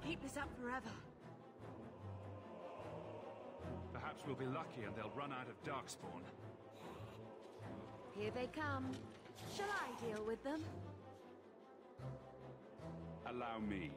can't keep this up forever. Perhaps we'll be lucky and they'll run out of Darkspawn. Here they come. Shall I deal with them? Allow me.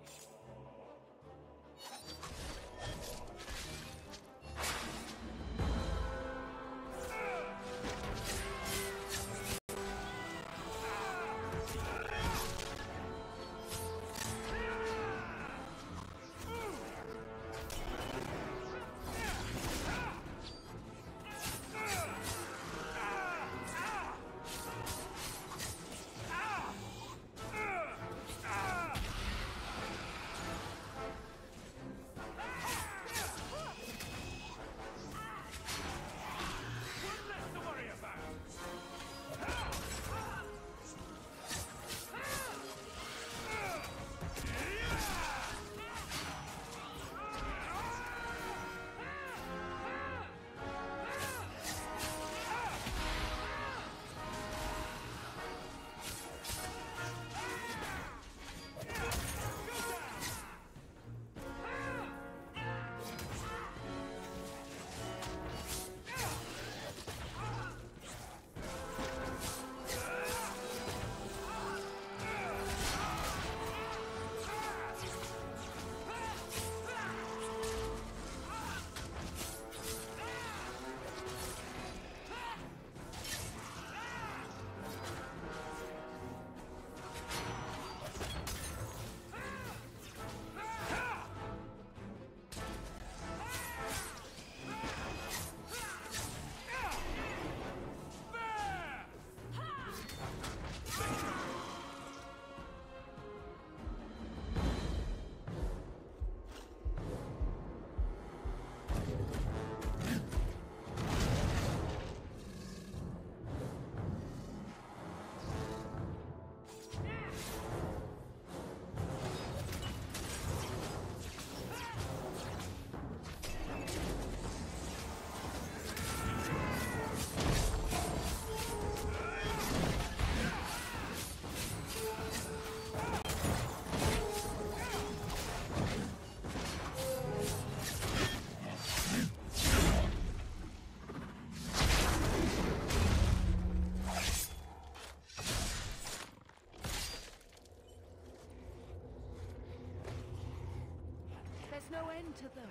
No end to them.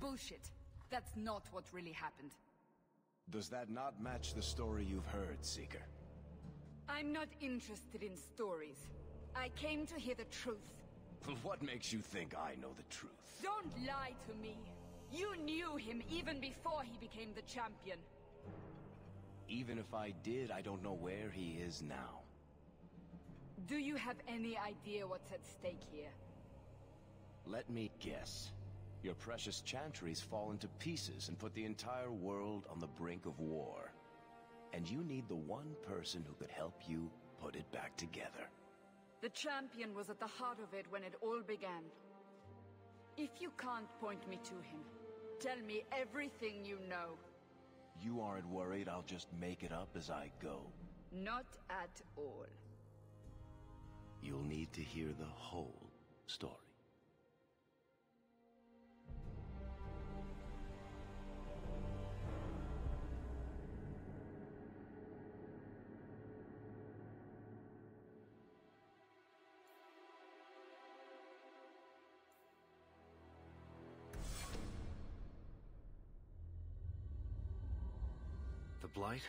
Bullshit. That's not what really happened. Does that not match the story you've heard, Seeker? I'm not interested in stories. I came to hear the truth. What makes you think I know the truth? Don't lie to me. You knew him even before he became the champion. Even if I did, I don't know where he is now. Do you have any idea what's at stake here? Let me guess. Your precious Chantry's fall into pieces and put the entire world on the brink of war. And you need the one person who could help you put it back together. The champion was at the heart of it when it all began. If you can't point me to him, tell me everything you know. You aren't worried I'll just make it up as I go? Not at all. You'll need to hear the whole story. The Blight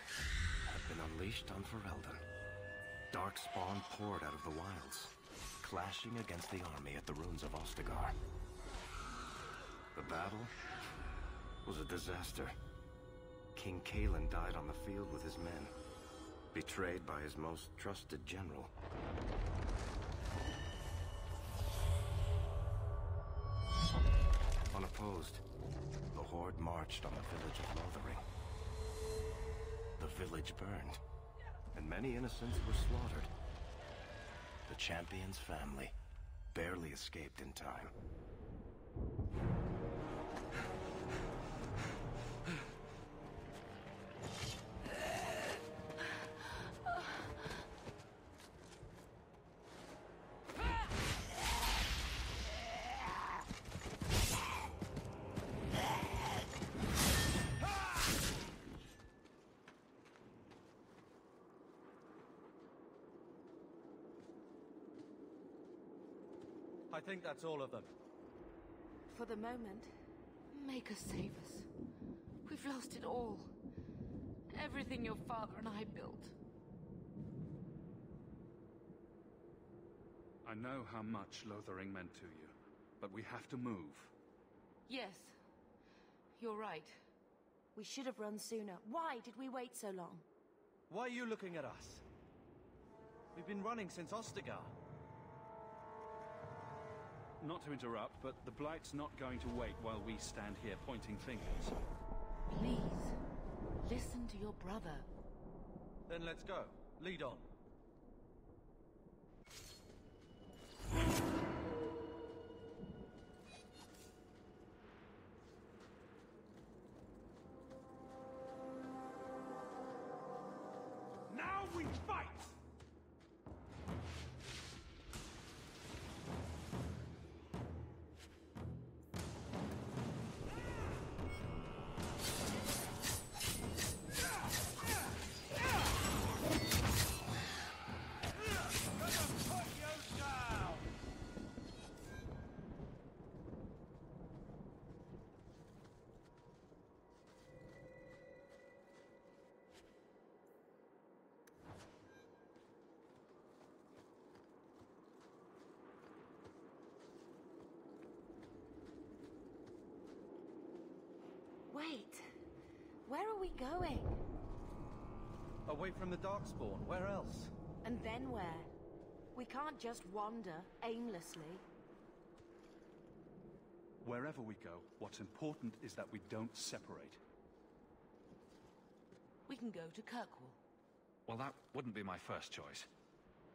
had been unleashed on Ferelden. Darkspawn poured out of the wilds, clashing against the army at the ruins of Ostagar. The battle was a disaster. King Cailan died on the field with his men, betrayed by his most trusted general. Unopposed, the Horde marched on the village of Lothering. The village burned, and many innocents were slaughtered. The champion's family barely escaped in time. Think that's all of them. For the moment. Make us save us. We've lost it all. Everything your father and I built. I know how much Lothering meant to you, but we have to move. Yes. You're right. We should have run sooner. Why did we wait so long? Why are you looking at us? We've been running since Ostagar. Not to interrupt, but the Blight's not going to wait while we stand here pointing fingers. Please. Listen to your brother. Then let's go. Lead on. Where are we going? Away from the Darkspawn. Where else? And then where? We can't just wander aimlessly. Wherever we go, what's important is that we don't separate. We can go to Kirkwall. Well, that wouldn't be my first choice.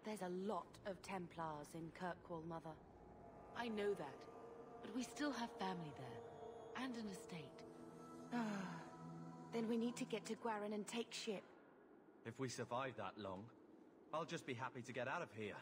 There's a lot of Templars in Kirkwall, Mother. I know that. But we still have family there. And an estate. Ah. Then we need to get to Gwaren and take ship. If we survive that long, I'll just be happy to get out of here.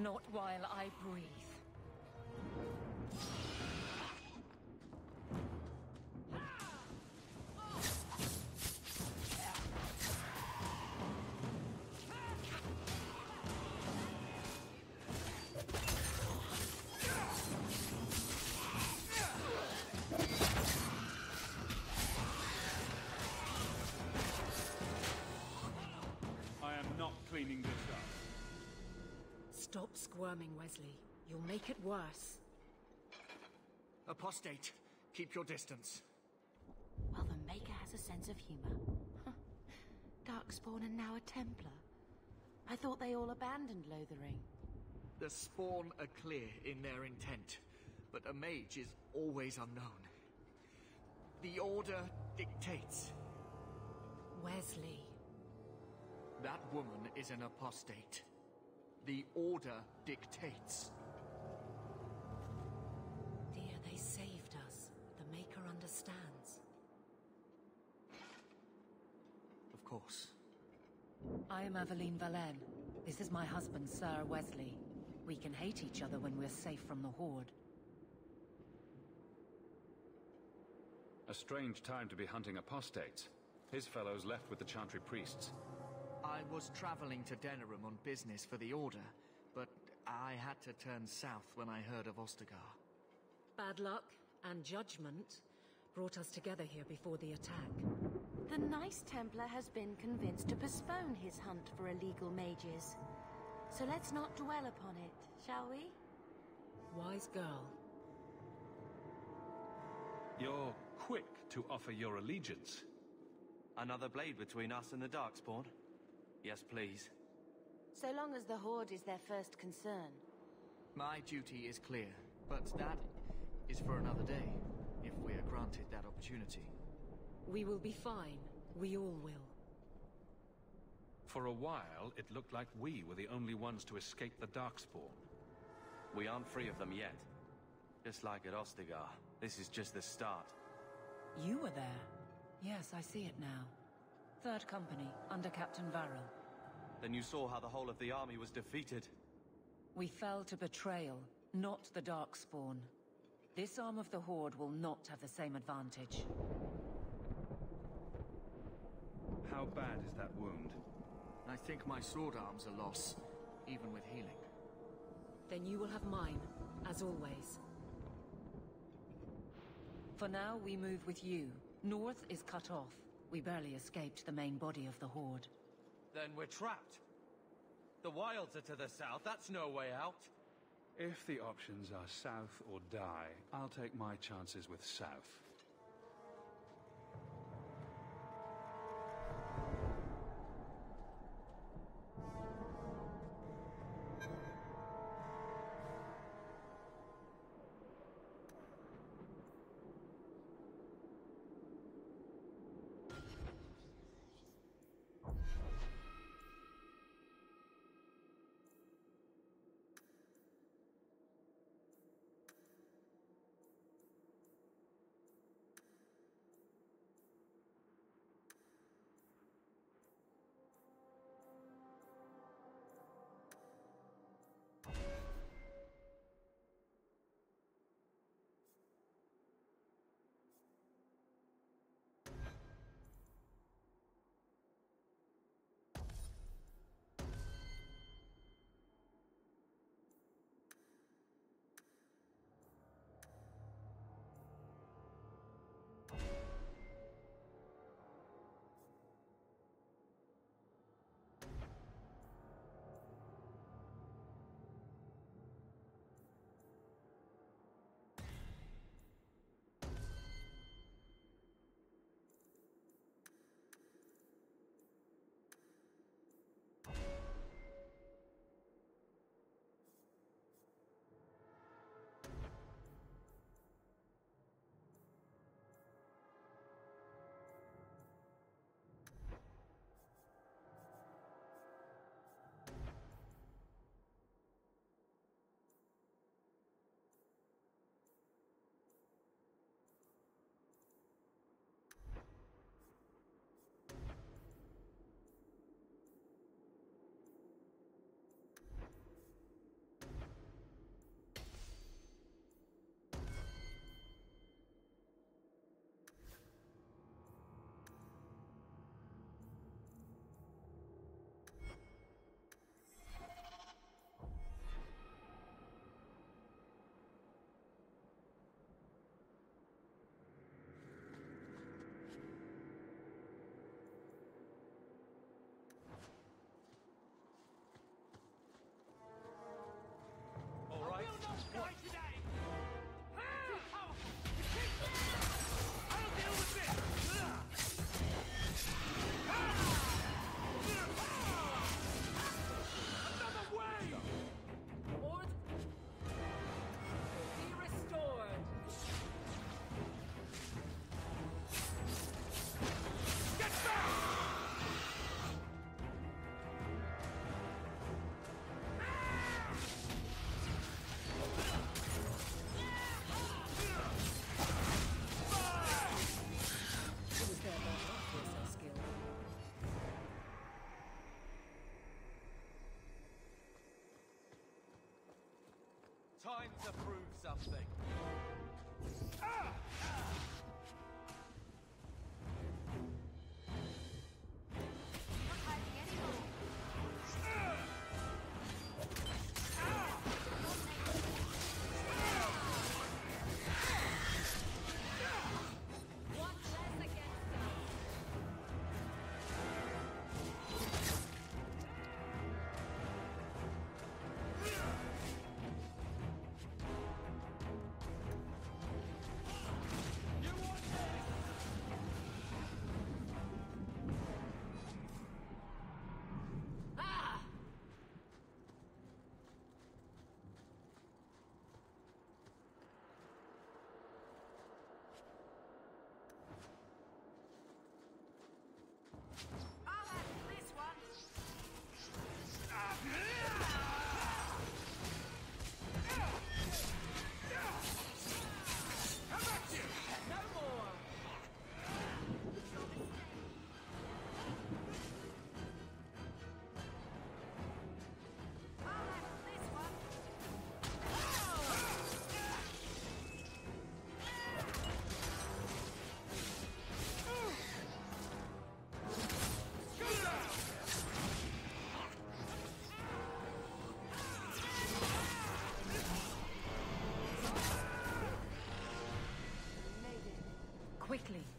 Not while I breathe. Stop squirming, Wesley. You'll make it worse. Apostate, keep your distance. Well, the Maker has a sense of humor. Huh. Darkspawn and now a Templar. I thought they all abandoned Lothering. The Spawn are clear in their intent, but a mage is always unknown. The Order dictates. Wesley. That woman is an apostate. The Order dictates. Dear, they saved us. The Maker understands. Of course. I am Aveline Vallen. This is my husband, Sir Wesley. We can hate each other when we're safe from the Horde. A strange time to be hunting apostates. His fellows left with the Chantry priests. I was traveling to Denerim on business for the Order, but I had to turn south when I heard of Ostagar. Bad luck and judgment brought us together here before the attack. The nice Templar has been convinced to postpone his hunt for illegal mages. So let's not dwell upon it, shall we? Wise girl. You're quick to offer your allegiance. Another blade between us and the Darkspawn? Yes, please. So long as the Horde is their first concern. My duty is clear, but that is for another day, if we are granted that opportunity. We will be fine. We all will. For a while, it looked like we were the only ones to escape the Darkspawn. We aren't free of them yet. Just like at Ostagar, this is just the start. You were there. Yes, I see it now. Third Company, under Captain Varro. Then you saw how the whole of the army was defeated. We fell to betrayal, not the Darkspawn. This arm of the Horde will not have the same advantage. How bad is that wound? I think my sword arm's a loss, even with healing. Then you will have mine, as always. For now, we move with you. North is cut off. We barely escaped the main body of the Horde. Then we're trapped. The wilds are to the south, that's no way out. If the options are south or die, I'll take my chances with south. To prove something.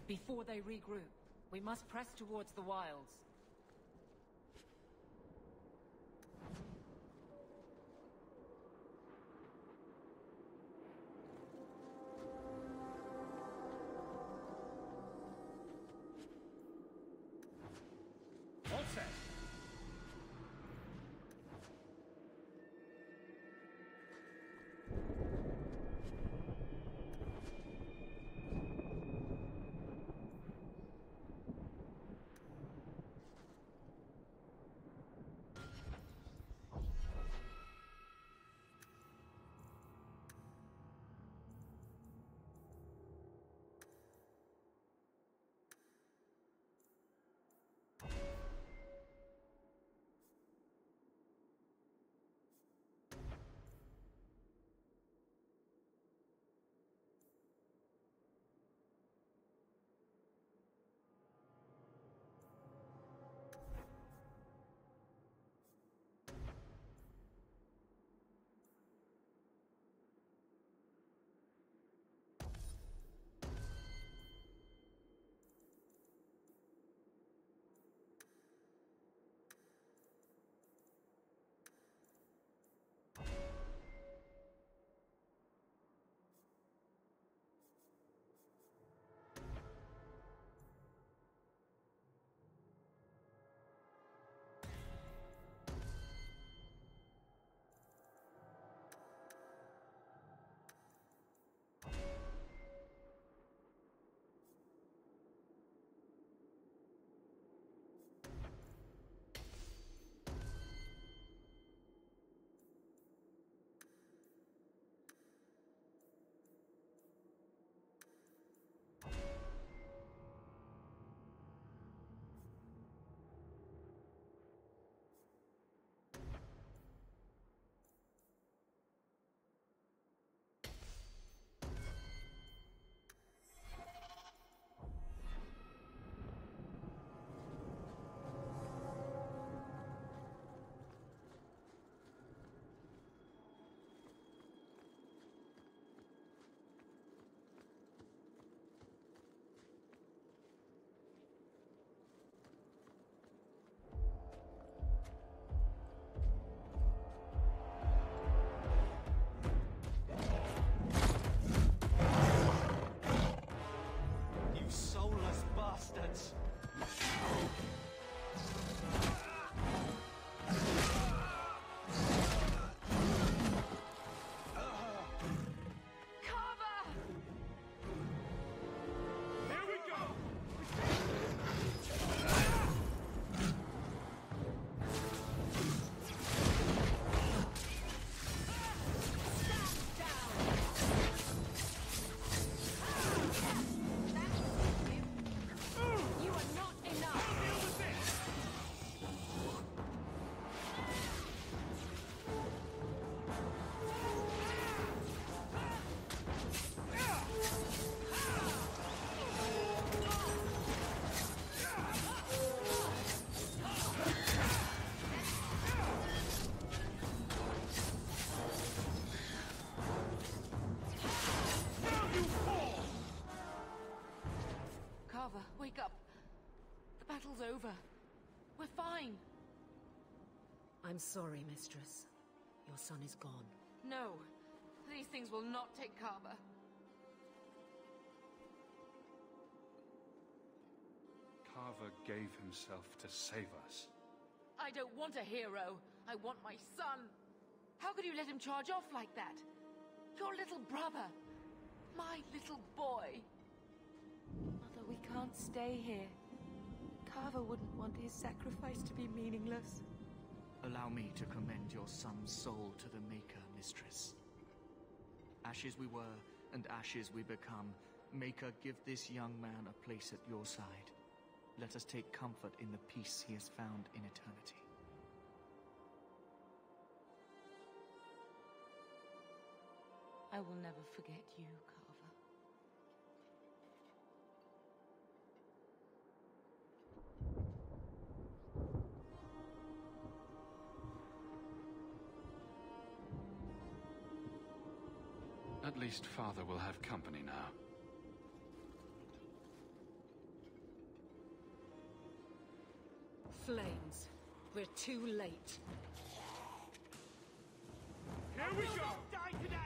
Before they regroup, we must press towards the wilds. The battle's over. We're fine. I'm sorry, mistress. Your son is gone. No, these things will not take Carver. Carver gave himself to save us. I don't want a hero. I want my son. How could you let him charge off like that? Your little brother. My little boy. Mother, we can't stay here. Carver wouldn't want his sacrifice to be meaningless. Allow me to commend your son's soul to the Maker, mistress. Ashes we were, and ashes we become. Maker, give this young man a place at your side. Let us take comfort in the peace he has found in eternity. I will never forget you, Carver. least father will have company now. Flames, we're too late. Here we go! Die today!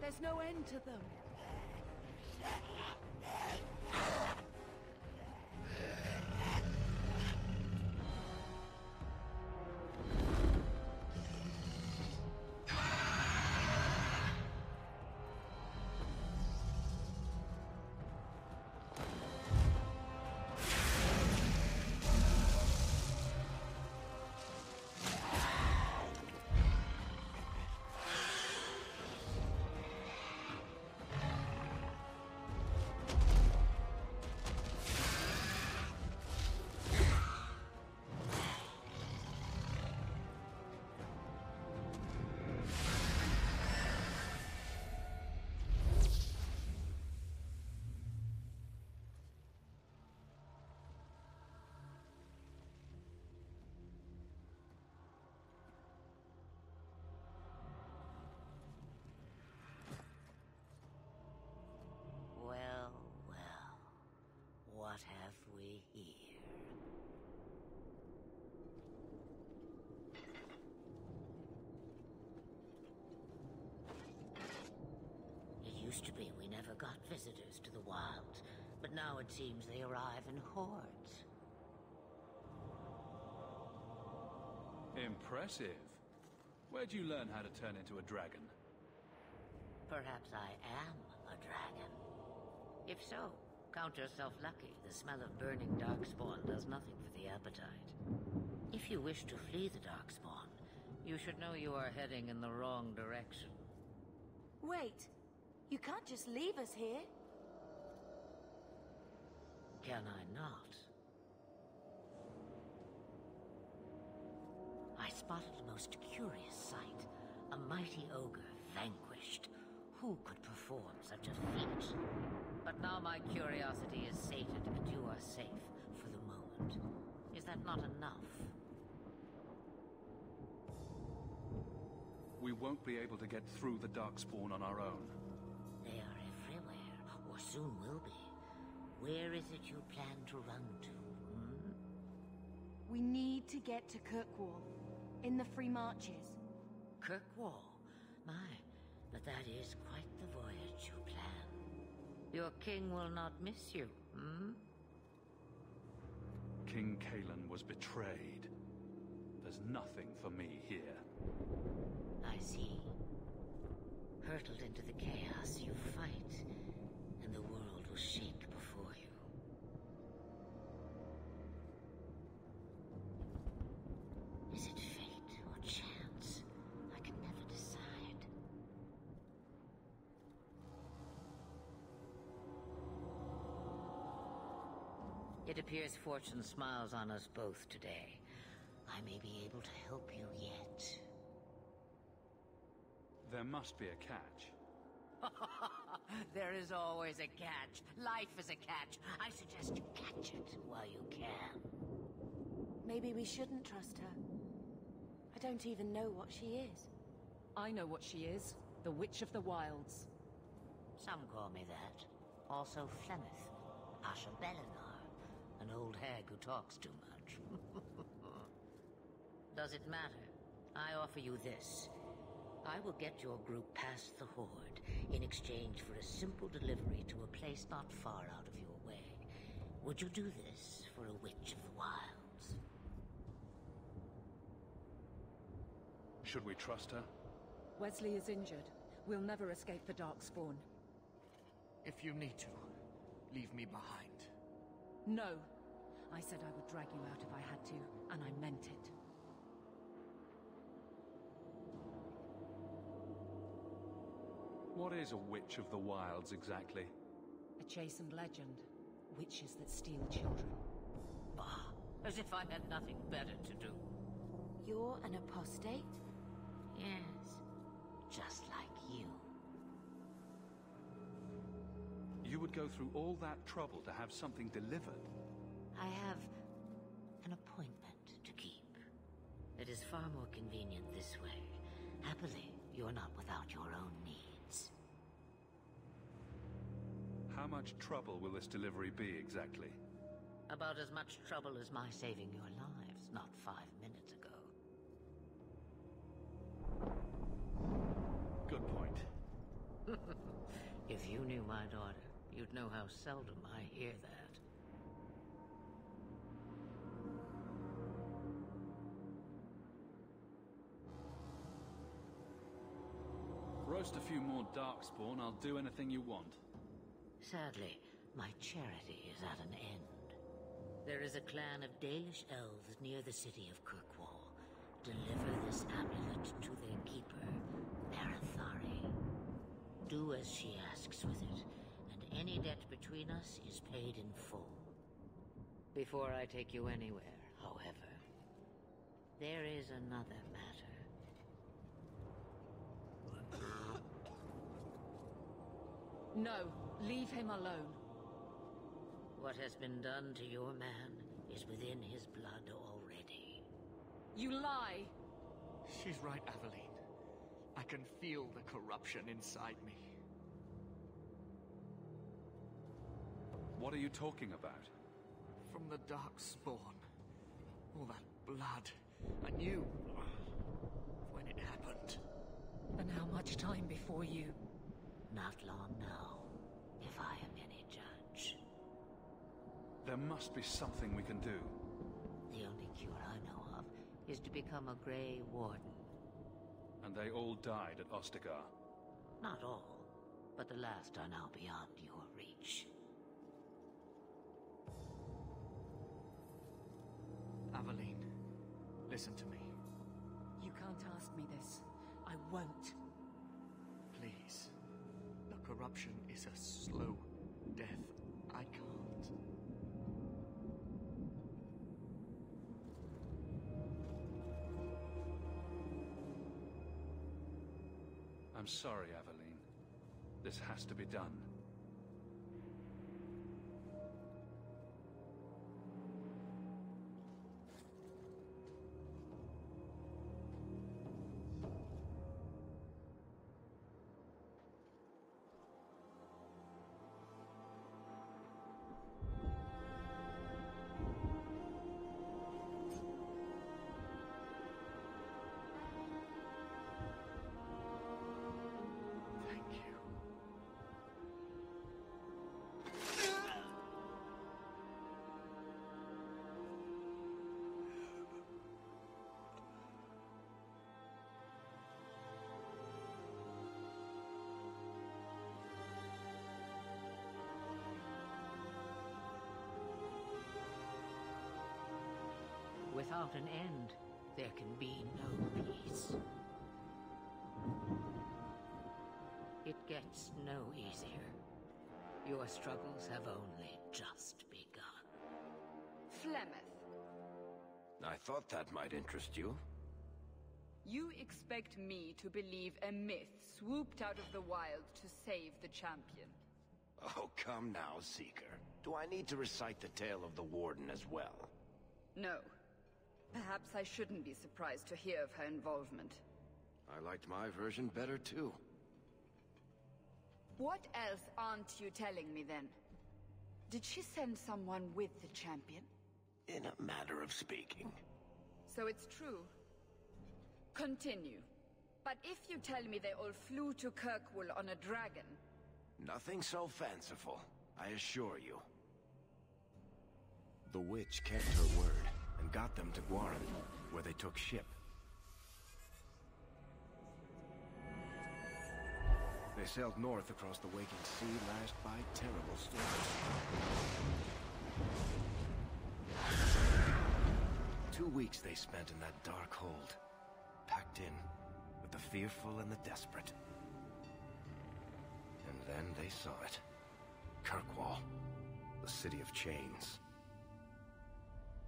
There's no end to them. Used to be we never got visitors to the wilds, but now it seems they arrive in hordes. Impressive. Where'd you learn how to turn into a dragon? Perhaps I am a dragon. If so, count yourself lucky. The smell of burning darkspawn does nothing for the appetite. If you wish to flee the darkspawn, you should know you are heading in the wrong direction. Wait. You can't just leave us here. Can I not? I spotted a most curious sight. A mighty ogre vanquished. Who could perform such a feat? But now my curiosity is sated and you are safe for the moment. Is that not enough? We won't be able to get through the Darkspawn on our own. Soon will be. Where is it you plan to run to, hmm? We need to get to Kirkwall. In the Free Marches. Kirkwall? My, but that is quite the voyage you plan. Your king will not miss you, hmm? King Cailan was betrayed. There's nothing for me here. I see. Hurtled into the chaos, It appears fortune smiles on us both today. I may be able to help you yet. There must be a catch. there is always a catch. Life is a catch. I suggest you catch it while you can. Maybe we shouldn't trust her. I don't even know what she is. I know what she is. The Witch of the Wilds. Some call me that. Also Flemeth, Asha Belinar, an old hag who talks too much. Does it matter? I offer you this. I will get your group past the Horde in exchange for a simple delivery to a place not far out of your way. Would you do this for a Witch of the Wilds? Should we trust her? Wesley is injured. We'll never escape the Darkspawn. If you need to, leave me behind. No. I said I would drag you out if I had to, and I meant it. What is a Witch of the Wilds exactly? A Chasind legend. Witches that steal children. Bah, as if I had nothing better to do. You're an apostate? Yes, just like you. Would go through all that trouble to have something delivered? I have an appointment to keep. It is far more convenient this way. Happily, you're not without your own needs. How much trouble will this delivery be exactly? About as much trouble as my saving your lives not five minutes ago. Good point. if you knew my daughter, you'd know how seldom I hear that. Roast a few more Darkspawn, I'll do anything you want. Sadly, my charity is at an end. There is a clan of Dalish elves near the city of Kirkwall. Deliver this amulet to their keeper, Marethari. Do as she asks with it, any debt between us is paid in full. Before I take you anywhere, however, there is another matter. No, leave him alone. What has been done to your man is within his blood already. You lie! She's right, Aveline. I can feel the corruption inside me. What are you talking about? From the Darkspawn. All that blood. I knew... when it happened. And how much time before you... Not long now, if I am any judge. There must be something we can do. The only cure I know of is to become a Grey Warden. And they all died at Ostagar. Not all, but the last are now beyond your reach. Aveline, listen to me. You can't ask me this. I won't. Please. The corruption is a slow death. I can't. I'm sorry, Aveline. This has to be done. Without an end, there can be no peace. It gets no easier. Your struggles have only just begun. Flemeth, I thought that might interest you. you expect me to believe a myth swooped out of the wild to save the champion. Oh, come now, Seeker. Do I need to recite the tale of the Warden as well? No. Perhaps I shouldn't be surprised to hear of her involvement. I liked my version better, too. What else aren't you telling me then? Did she send someone with the champion? In a matter of speaking. So it's true. Continue. But if you tell me they all flew to Kirkwall on a dragon, Nothing so fanciful, I assure you. The witch kept her word got them to Gwaren, where they took ship. They sailed north across the waking sea, lashed by terrible storms. Two weeks they spent in that dark hold, packed in with the fearful and the desperate. And then they saw it. Kirkwall, the city of chains.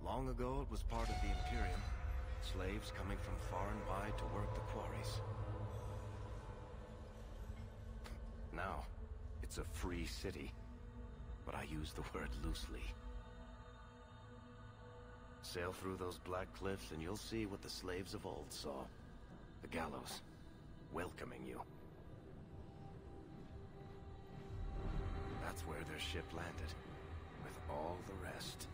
Long ago, it was part of the Imperium. Slaves coming from far and wide to work the quarries. Now, it's a free city. But I use the word loosely. Sail through those black cliffs and you'll see what the slaves of old saw. The gallows, welcoming you. That's where their ship landed, with all the rest.